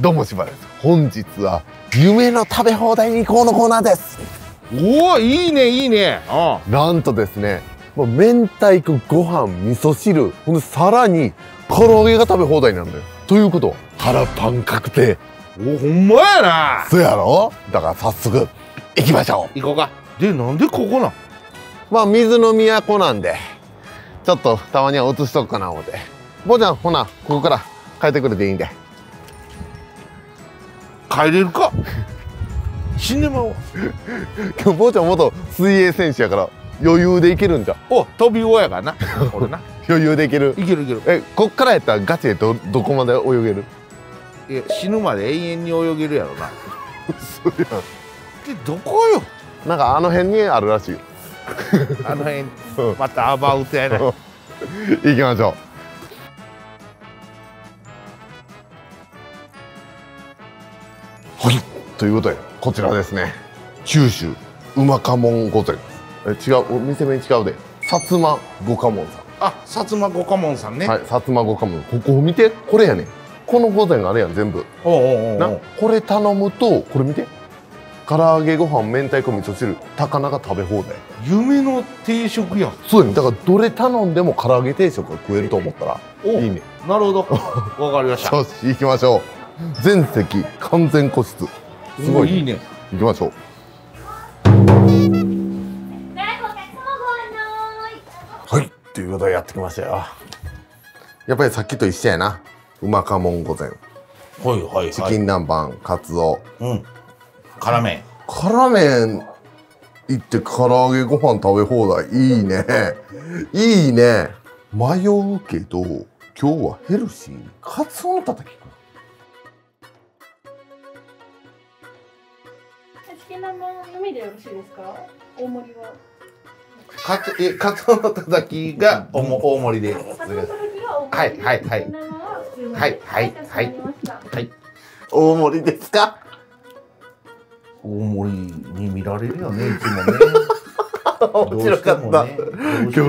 どうもしばです。本日は夢の食べ放題に行こうのコーナーです。おおいいねいいね。あなんとですねもう明太子ご飯味噌汁ほんでさらに唐揚げが食べ放題なんだよ。ということ。は腹パン確定。おほんまやな。そうやろ？だから早速行きましょう。行こうか。でなんでここなん？まあ水の都なんで。ちょっとたまには映しとくかな思って。坊ちゃんほなここから帰ってくれていいんで帰れるか？死んでまうわ。今日坊ちゃん元水泳選手やから余裕でいけるんじゃんお飛び魚やからな。俺な。余裕でいける？いけるいける。えこっからやったらガチでどどこまで泳げる？いや死ぬまで永遠に泳げるやろな。そうやでどこよ？んなんかあの辺にあるらしい。よあの辺うん。またアバウトやな行きましょうということでこちらですね。九州うまかもん御膳。え違うお店名違うで。薩摩五家門さあ薩摩五家門さんね、んはい薩摩五家門ここを見て。これやね。んこの御膳あれやん全部。おうおうおうなこれ頼むとこれ見て。唐揚げご飯明太子味噌汁高菜が食べ放題。夢の定食やん。そうやね。んだからどれ頼んでも唐揚げ定食が食えると思ったらおいいね。なるほど。わかりました。よし行きましょう。全席完全個室すごいおいいね。行きましょう。はい。ということでやってきましたよ。やっぱりさっきと一緒やな。うまかもん御膳。はいはいはい。チキン南蛮カツオ。うん。辛麺。辛麺。行って唐揚げご飯食べ放題。いいね。いいね。迷うけど今日はヘルシー。にカツオのたたきかチキン南蛮のみでよろしいですか？大盛りは。かつえカツオのたたきがおも大盛りで。カツオのたたきが大盛り。はいはいはい。は普通の。はいはいはい。大盛りですか？大盛りに見られるよね いつもね。面白かった、ね。今日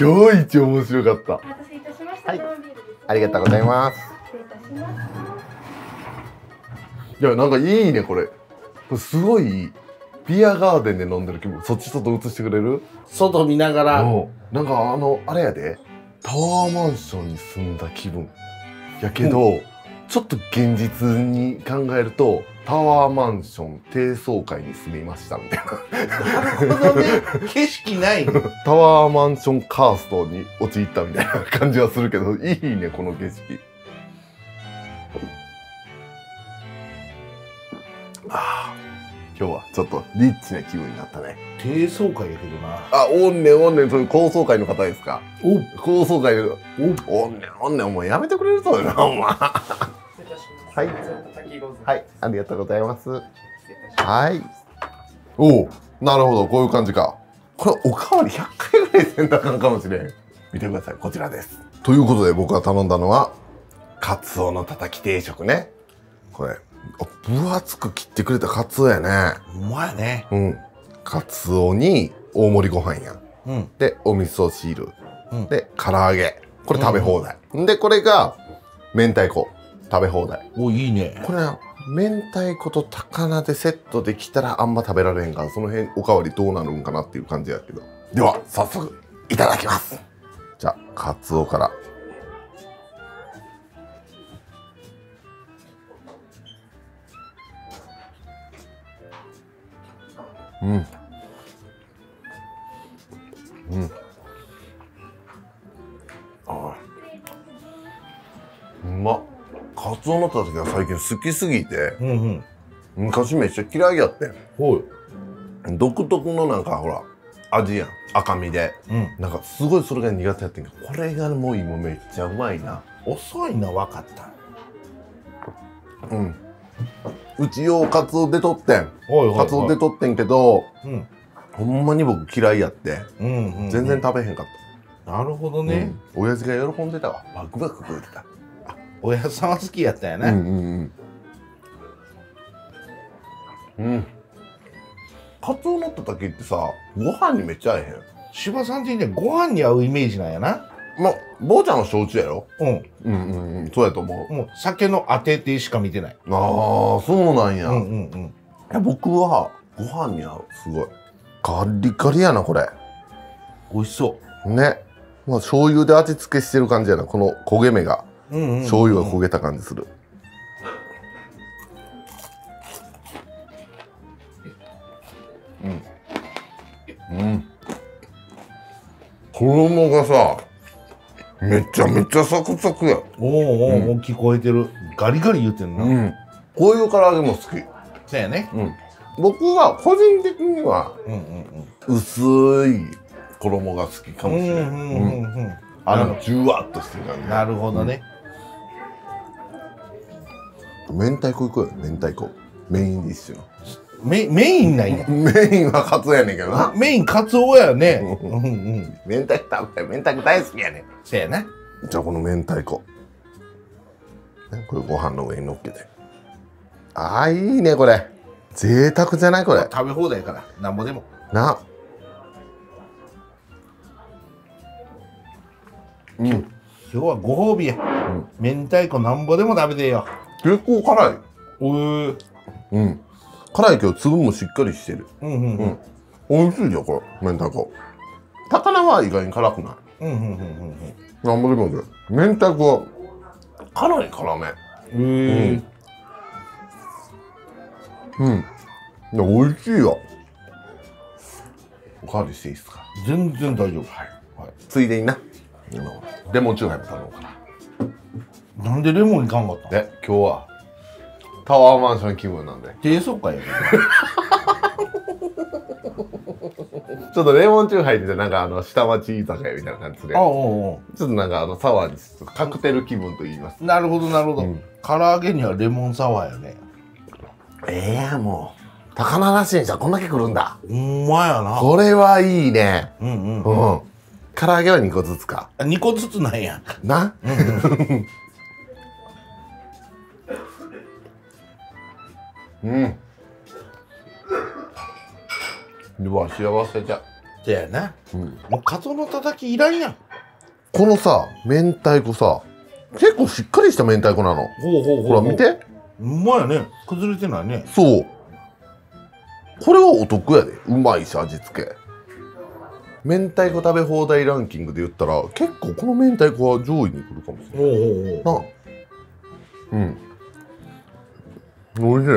今日一面白かった。お待たせいたしました、ありがとうございます。失礼いたします。いやなんかいいねこれすごいビアガーデンで飲んでる気分そっちちょっと映してくれる？外見ながら。う。んなんかあのあれやで。タワーマンションに住んだ気分やけど、ちょっと現実に考えるとタワーマンション低層階に住みましたみたいな。なるほどね。景色ない。タワーマンションカーストに陥ったみたいな感じはするけどいいねこの景色ちょっとリッチな気分になったね。低層階やけどな。あおんねんおんねん。そういう高層階の方ですか？お高層階の。おんねんおんねん。もうやめてくれるそうよなお前。はい。はい。ありがとうございます。はい。おおなるほど。こういう感じか。これおかわり100回ぐらいせんとあかんかもしれん。見てください。こちらです。ということで僕が頼んだのはカツオのたたき定食ね。これあ分厚く切ってくれたカツオやね。うまいね。うん。カツオに大盛りご飯やうん。でお味噌汁、うん。で唐揚げ。これ食べ放題、でこれが明太子。食べ放題。おいいね。これな明太子と高菜でセットできたらあんま食べられへんからその辺おかわりどうなるんかなっていう感じやけど。では早速いただきます。じゃあカツオからうん。うん。あうまっ。カツオのたたきが最近好きすぎてうんうん。昔めっちゃ嫌いやってん。ほい。独特のなんかほら味やん。赤身で。うん。なんかすごいそれが苦手やってんけどこれがもう今めっちゃうまいな。遅いの分かった。うんうちようカツオでとってん。カツオでとってんけどうん。ほんまに僕嫌いやってうんうん全然食べへんかっなるほどた、ね、うん。親父が喜んでたわ。バクバク食うてた。おやさんは好きやったんやな、うんうんうん。うん。カツオのたたきってさご飯にめっちゃ合えへん。柴さんってねご飯に合うイメージなんやなまあ坊ちゃんは焼酎やろ？うん。うんうんうん。そうやと思う。もう酒の当ててしか見てない。ああそうなんや、いうんうんうん。や僕はご飯に合う。すごい。ガリガリやなこれ。美味しそね。まあ醤油で味付けしてる感じやな。この焦げ目が。ううんうんうん。醤油が焦げた感じする。うん。うん。衣がさめちゃめちゃサクサクやおおおお、聞こえてる。ガリガリ言ってんな、うん。こういう唐揚げも好き。そうやね。うん。僕は個人的にはうんうん薄い衣が好きかもしれない、うんうんうんうん。うん。あのジュワッとしてる感じ。なるほどね、明太子いこうよ。明太子。メインディッシュのメメインなんや。メインはカツオやねんけどな。メインカツオやね。うん。うん明太子食べたい。明太子大好きやねん。そうやな。じゃあこの明太子。ねこれご飯の上に乗っけて。あーいいねこれ。贅沢じゃないこれ。食べ放題やから。なんぼでも。な。うん。今日はご褒美や、明太子なんぼでも食べてよ。結構辛い。おーうん辛いけど粒もしっかりしてる。うんうんうん。美味しいよこれ。明太子高菜は意外に辛くない。うんうんうんうんなんぼでもいける明太子はかなり辛め。うんへえ。うん。いや美味しいよ。おかわりしていいですか？全然大丈夫。はい、はい、ついでにな。今レモンチューハイも頼もうかな。なんでレモンいかんかったんで今日はタワーマンション気分なんで。低速会やちょっとレモンチューハイってなんかあの下町居酒屋みたいな感じで。ちょっとなんかあのサワーにちょっとカクテル気分と言いますなるほどなるほど、うん。唐揚げにはレモンサワーやね。ええやんもう高菜なしにしたらこんだけ来るんだ。ほんまやな。これはいいね。うんうんうん。唐揚げは2個ずつか。2個ずつなんや。な？うん うわ幸せじゃ。そやな。うん。もうカツオのたたきいらんやん。このさ明太子さ結構しっかりした明太子なの。ほうほうほら見て。ほんまやね。崩れてないね。そう。これはお得やで。うまいし味付け。明太子食べ放題ランキングで言ったら結構この明太子は上位に来るかもしれほうほうほないな。うん。おいしい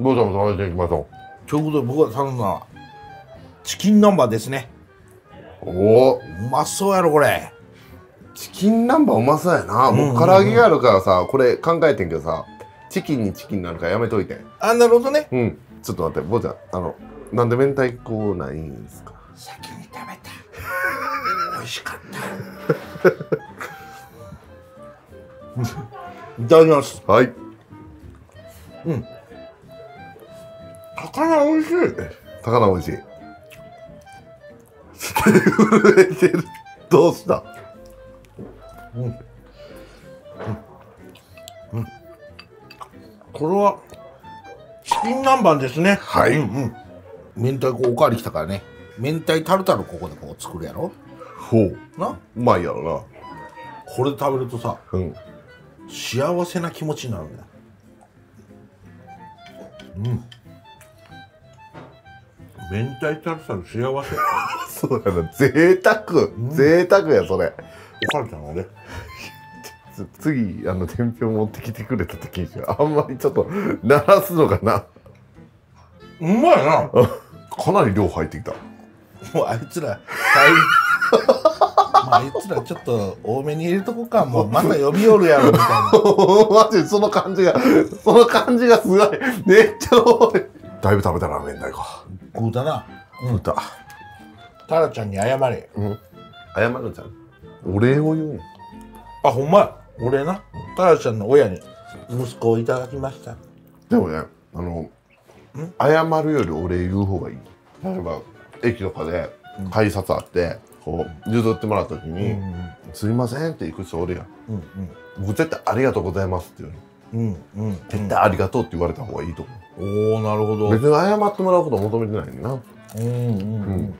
どうぞ食べていきましょう。ということで僕が頼んだのはチキン南蛮ですね。うおお。うまそうやろこれ。チキン南蛮うまそうやな、うんうんうん。もう唐揚げがあるからさこれ考えてんけどさチキンにチキンなるからやめといて。あなるほどね。うん。ちょっと待って坊ちゃんあのなんで明太子ないんですか？先に食べた。美味しかった。いただきます。はい高菜美味しい。高菜美味しい。震えてる。どうした？これはチキン南蛮ですね。はい。うんうん。明太子おかわりきたからね。明太タルタルここでこう作るやろ？ほう。な？うまいやろこれ食べるとさなうん。幸せな気持ちになるんだうん明太タルタル幸せ。そうやな。贅沢、贅沢やそれ。おかわりちゃんがね。つ次あの天平持ってきてくれた時にあんまりちょっと鳴らすのかな。うまいな。かなり量入ってきた。もうあいつら、はい。まあ、あいつらちょっと多めに入れとこうか。もうまた呼びよるやろみたいな。マジでその感じがその感じがすごい。めっちゃ多い。だいぶ食べたな明太子食うたな。歌タラちゃんに謝れ。うん。謝るじゃんお礼を言うのあ、ほんまや？俺な？タラちゃんの親に息子をいただきました。でもねあの謝るよりお礼言う方がいい。例えば駅とかで改札あってこう譲ってもらった時にうん「すいません」って行く人おるやん。うん僕絶対「ありがとうございます」って言うのうんうん。うん。絶対「ありがとう」って言われた方がいいと思う、おおなるほど。別に謝ってもらうこと求めてないねんな。うんうんうん。うん。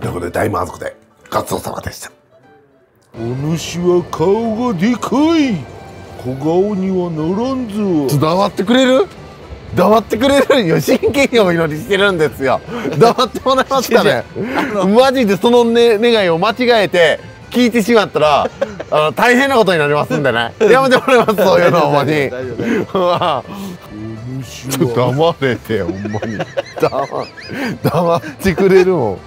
ということで大満足でごちそうさまでした。お主は顔がでかい。小顔にはならんぞ。ちょっと黙ってくれる？黙ってくれる？よ真剣にお祈りしてるんですよ。黙ってもらえますかね。マジでその、ね、願いを間違えて聞いてしまったらあの大変なことになりますんでね。やめてもらいますそういうのほんまに。ちょっとは黙れてほんまに。黙黙ってくれるもん。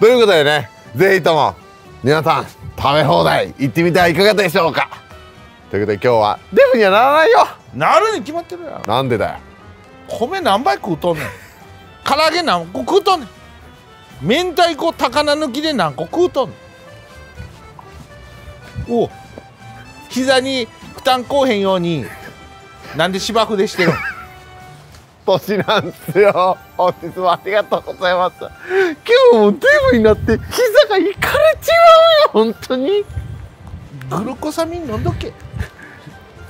ということでねぜひとも皆さん食べ放題行ってみてはいかがでしょうか。ということで今日はデブにはならないよ。なるに決まってるやん。なんでだよ。米何杯食うとんねん。唐揚げ何個食うとんねん明太子高菜抜きで何個食うとんお膝に負担こうへんようになんで芝生でしてるん 年なんですよ。本日もありがとうございます。今日もデブになって膝がいかれちまうよ本当に。グルコサミン飲んどけ。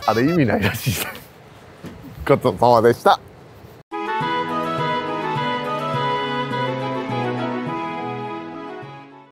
あれ意味ないらしい。ごちそうさまでした